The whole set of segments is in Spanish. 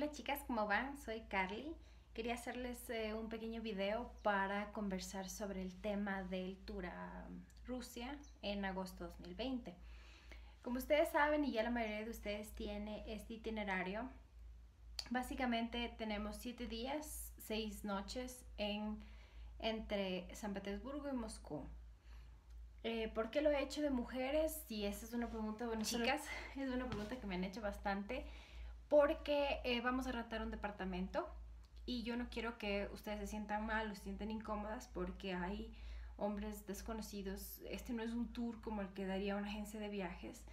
Hola chicas, ¿cómo van? Soy Carly. Quería hacerles eh, un pequeño video para conversar sobre el tema del tour a Rusia en agosto 2020. Como ustedes saben y ya la mayoría de ustedes tiene este itinerario, básicamente tenemos siete días, seis noches en, entre San Petersburgo y Moscú. Eh, ¿Por qué lo he hecho de mujeres? Y esa es una pregunta, bueno, chicas, es una pregunta que me han hecho bastante porque eh, vamos a rentar un departamento y yo no quiero que ustedes se sientan mal o se sientan incómodas porque hay hombres desconocidos. Este no es un tour como el que daría una agencia de viajes.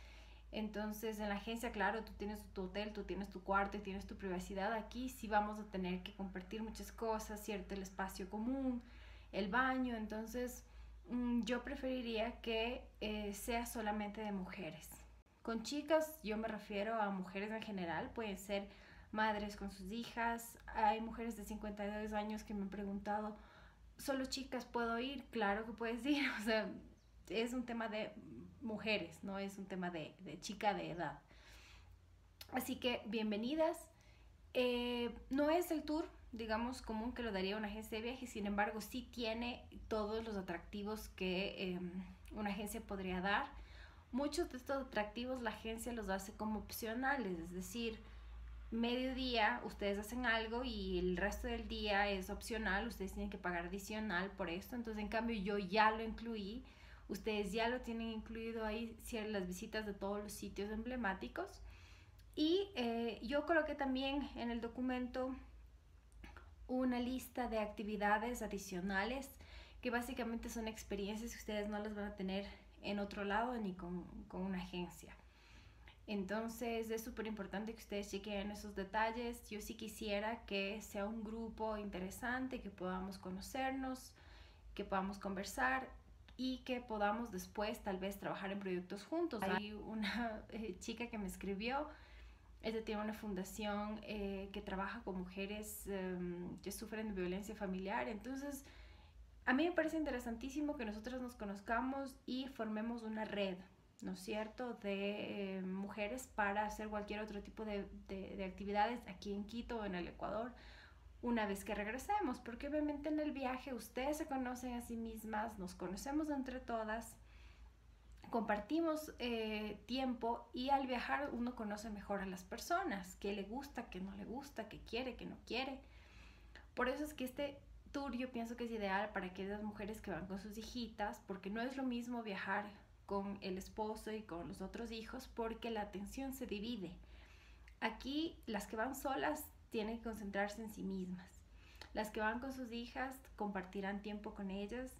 Entonces, en la agencia, claro, tú tienes tu hotel, tú tienes tu cuarto y tienes tu privacidad. Aquí sí vamos a tener que compartir muchas cosas, ¿cierto? El espacio común, el baño. Entonces, mm, yo preferiría que eh, sea solamente de mujeres. Con chicas yo me refiero a mujeres en general, pueden ser madres con sus hijas, hay mujeres de 52 años que me han preguntado, ¿solo chicas puedo ir? Claro que puedes ir, o sea, es un tema de mujeres, no es un tema de, chica de edad. Así que bienvenidas. Eh, no es el tour, digamos, común que lo daría una agencia de viajes, sin embargo, sí tiene todos los atractivos que em, una agencia podría dar Muchos de estos atractivos la agencia los hace como opcionales, es decir, mediodía ustedes hacen algo y el resto del día es opcional, ustedes tienen que pagar adicional por esto, entonces en cambio yo ya lo incluí, ustedes ya lo tienen incluido ahí, las visitas de todos los sitios emblemáticos. Y eh, yo coloqué también en el documento una lista de actividades adicionales que básicamente son experiencias que ustedes no las van a tener en otro lado ni con, con una agencia. Entonces es súper importante que ustedes chequen esos detalles. Yo sí quisiera que sea un grupo interesante, que podamos conocernos, que podamos conversar y que podamos después tal vez trabajar en proyectos juntos. Hay una eh, chica que me escribió, ella tiene una fundación eh, que trabaja con mujeres em, que sufren de violencia familiar. Entonces, a mí me parece interesantísimo que nosotros nos conozcamos y formemos una red, ¿no es cierto?, de eh, mujeres para hacer cualquier otro tipo de, de, actividades aquí en Quito o en el Ecuador una vez que regresemos, porque obviamente en el viaje ustedes se conocen a sí mismas, nos conocemos entre todas, compartimos eh, tiempo y al viajar uno conoce mejor a las personas, qué le gusta, qué no le gusta, qué quiere, qué no quiere. Por eso es que este tour yo pienso que es ideal para aquellas mujeres que van con sus hijitas, porque no es lo mismo viajar con el esposo y con los otros hijos, porque la atención se divide. Aquí las que van solas tienen que concentrarse en sí mismas. Las que van con sus hijas compartirán tiempo con ellas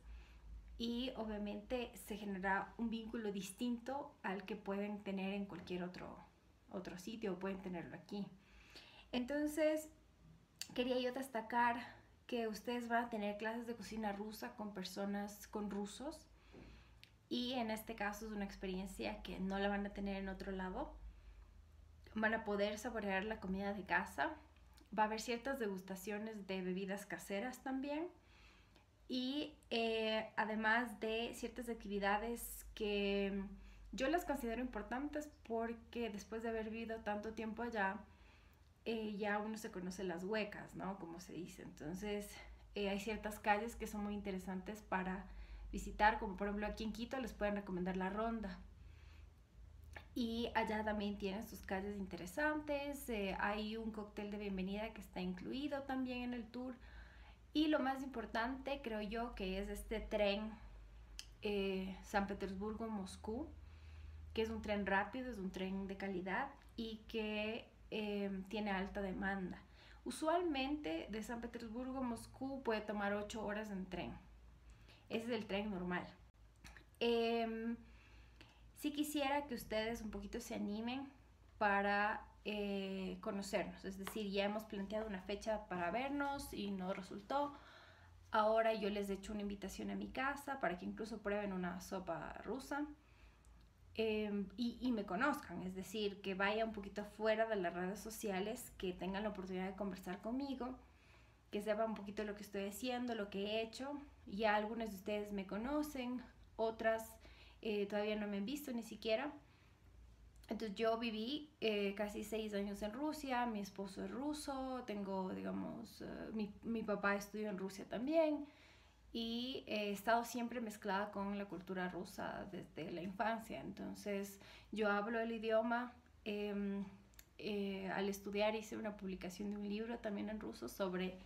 y obviamente se genera un vínculo distinto al que pueden tener en cualquier otro, otro sitio o pueden tenerlo aquí. Entonces, quería yo destacar que ustedes van a tener clases de cocina rusa con personas, con rusos. Y en este caso es una experiencia que no la van a tener en otro lado. Van a poder saborear la comida de casa. Va a haber ciertas degustaciones de bebidas caseras también. Y eh, además de ciertas actividades que yo las considero importantes porque después de haber vivido tanto tiempo allá, eh, ya uno se conoce las huecas, ¿no? Como se dice. Entonces, eh, hay ciertas calles que son muy interesantes para visitar, como por ejemplo aquí en Quito les pueden recomendar la Ronda. Y allá también tienen sus calles interesantes. Eh, hay un cóctel de bienvenida que está incluido también en el tour. Y lo más importante, creo yo, que es este tren San Petersburgo-Moscú, que es un tren rápido, es un tren de calidad y que Em, tiene alta demanda. Usualmente de San Petersburgo a Moscú puede tomar 8 horas en tren. Ese es el tren normal. Eh, sí quisiera que ustedes un poquito se animen para eh, conocernos. Es decir, ya hemos planteado una fecha para vernos y no resultó. Ahora yo les he hecho una invitación a mi casa para que incluso prueben una sopa rusa. Em, y, me conozcan, es decir, que vaya un poquito fuera de las redes sociales, que tengan la oportunidad de conversar conmigo, que sepan un poquito lo que estoy haciendo, lo que he hecho. Ya algunas de ustedes me conocen, otras eh, todavía no me han visto ni siquiera. Entonces yo viví eh, casi seis años en Rusia, mi esposo es ruso, tengo, digamos, eh, mi, mi, papá estudió en Rusia también y he estado siempre mezclada con la cultura rusa desde la infancia. Entonces yo hablo el idioma. Em, eh, al estudiar hice una publicación de un libro también en ruso sobre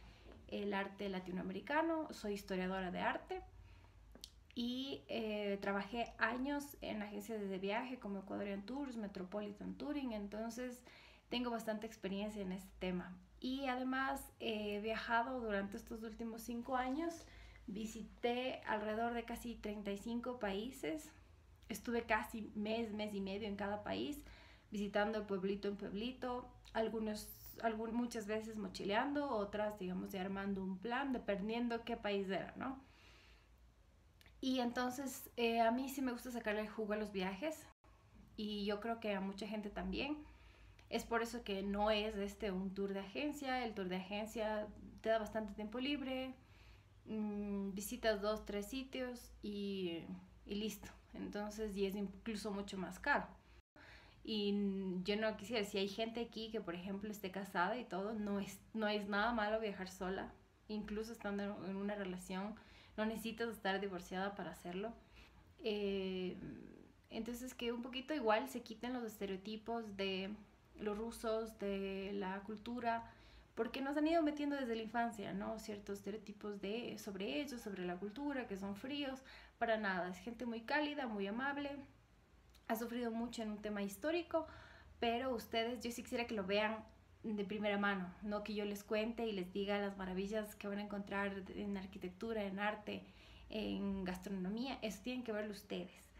el arte latinoamericano. Soy historiadora de arte y eh, trabajé años en agencias de viaje como Ecuadorian Tours, Metropolitan Touring, entonces tengo bastante experiencia en este tema. Y además he viajado durante estos últimos cinco años, visité alrededor de casi 35 países, estuve casi mes, mes y medio en cada país, visitando pueblito en pueblito, algunos, muchas veces mochileando, otras digamos armando un plan, dependiendo qué país era, ¿no? Y entonces eh, a mí sí me gusta sacarle el jugo a los viajes y yo creo que a mucha gente también. Es por eso que no es este un tour de agencia. El tour de agencia te da bastante tiempo libre, mm, visitas dos, tres sitios y, y, listo. Entonces, y es incluso mucho más caro. Y yo no quisiera, si hay gente aquí que, por ejemplo, esté casada y todo, no es, no es nada malo viajar sola, incluso estando en una relación no necesitas estar divorciada para hacerlo. Eh, entonces que un poquito igual se quiten los estereotipos de los rusos, de la cultura, porque nos han ido metiendo desde la infancia, ¿no? Ciertos estereotipos de, sobre ellos, sobre la cultura, que son fríos, para nada, es gente muy cálida, muy amable, ha sufrido mucho en un tema histórico, pero ustedes, yo sí quisiera que lo vean de primera mano, no que yo les cuente y les diga las maravillas que van a encontrar en arquitectura, en arte, en gastronomía, eso tienen que verlo ustedes.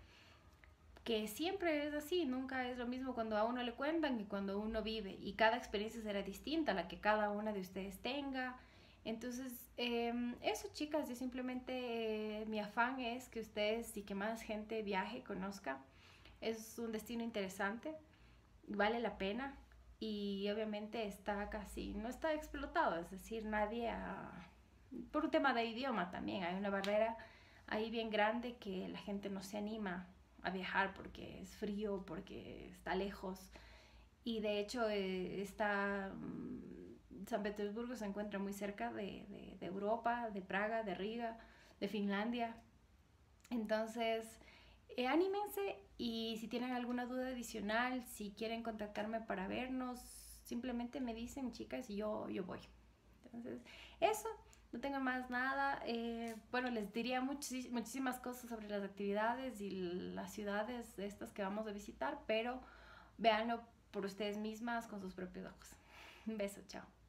Que siempre es así, nunca es lo mismo cuando a uno le cuentan que cuando uno vive y cada experiencia será distinta, la que cada una de ustedes tenga. Entonces, em, eso chicas, yo simplemente, mi afán es que ustedes y que más gente viaje, conozca. Es un destino interesante, vale la pena y obviamente está casi, no está explotado, es decir, nadie, por un tema de idioma también, hay una barrera ahí bien grande que la gente no se anima a viajar porque es frío, porque está lejos. Y de hecho eh, está, mm, San Petersburgo se encuentra muy cerca de, de, Europa, de Praga, de Riga, de Finlandia. Entonces, eh, y si tienen alguna duda adicional, si quieren contactarme para vernos, simplemente me dicen chicas y yo, yo voy. Entonces, eso, no tengo más nada. Eh, bueno, les diría muchísimas cosas sobre las actividades y las ciudades estas que vamos a visitar, pero véanlo por ustedes mismas con sus propios ojos. Un beso, chao.